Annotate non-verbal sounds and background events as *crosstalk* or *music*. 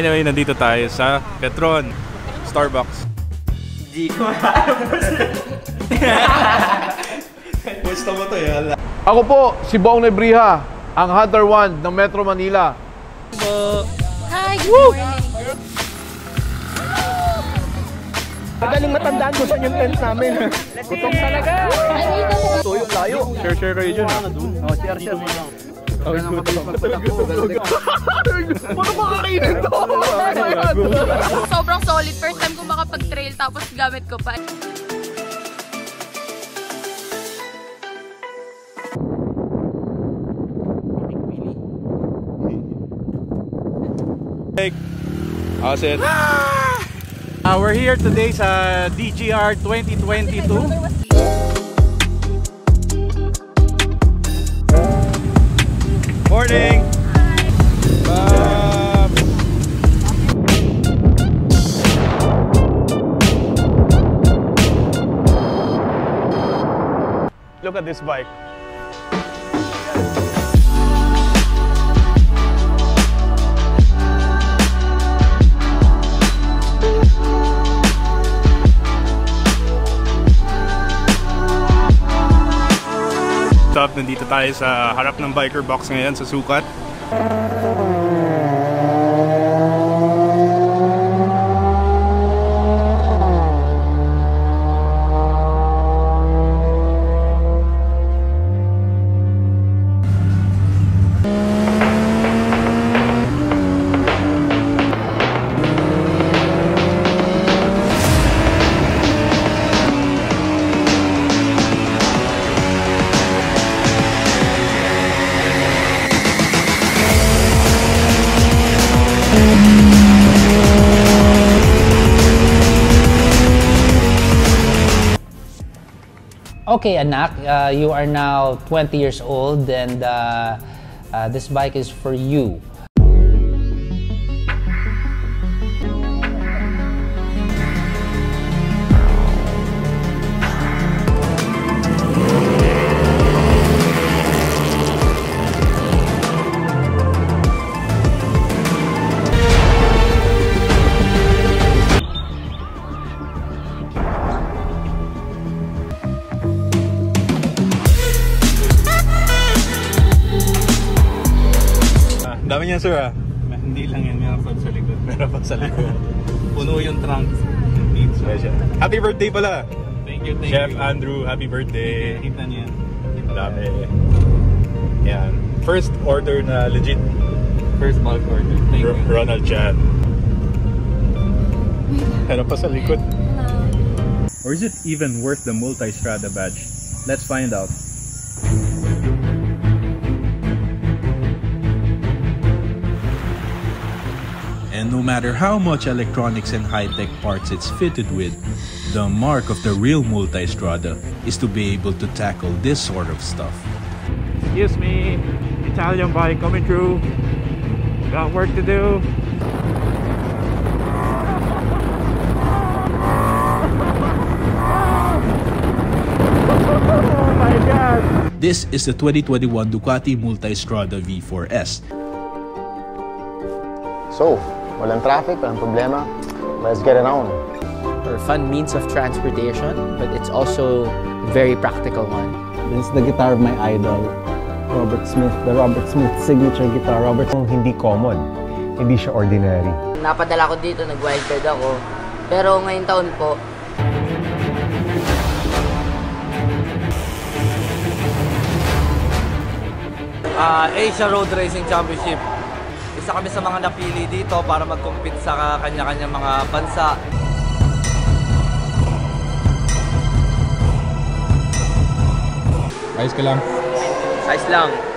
Anyway, nandito tayo sa Petron, Starbucks. Di ko alam. *laughs* Gusto mo to yan? Ako po, si Bong Nebriha, ang Hunter 1 ng Metro Manila. Hi, good morning. Madaling matandaan ko saan yung tent namin. Kutok talaga. So yung layo. Share, share kayo dyan. ah. Oh, makakainin to? Sobrang solid. First time ko makapag-trail tapos gamit ko pa. Hey, how's it? Uh, we're here today sa DGR 2022. Morning! Look at this bike. Nandito tayo sa harap ng biker box ngayon sa sukat. Okay, anak, uh, you are now 20 years old and uh, uh, this bike is for you. Dami niyan sir ah. Hindi lang yan, meron pa sa likod. *laughs* Meron pa sa likod. Puno yung trunk. Yung. Happy birthday pala! Thank you, thank Chef you. Andrew, happy birthday! Kita niya. Dami. Yan. First order na legit First bulk order. Thank R- you. Ronald Chan. Meron pa sa likod. Or is it even worth the multi-strada badge? Let's find out. No matter how much electronics and high-tech parts it's fitted with, the mark of the real Multistrada is to be able to tackle this sort of stuff. Excuse me, Italian bike coming through. Got work to do. Oh my god! This is the 2021 Ducati Multistrada V4S. So, walang traffic, walang problema. Let's get around. or fun means of transportation, but it's also a very practical one. This is the guitar of my idol, Robert Smith. The Robert Smith signature guitar. Robert, hindi common. Hindi siya ordinary. Napadala ko dito, nag-wildcard ako. Pero ngayong taon po, Ah, Asia Road Racing Championship. Isa kami sa mga napili dito para mag-compete sa kanya-kanya mga bansa. Ayos ka lang. Size lang.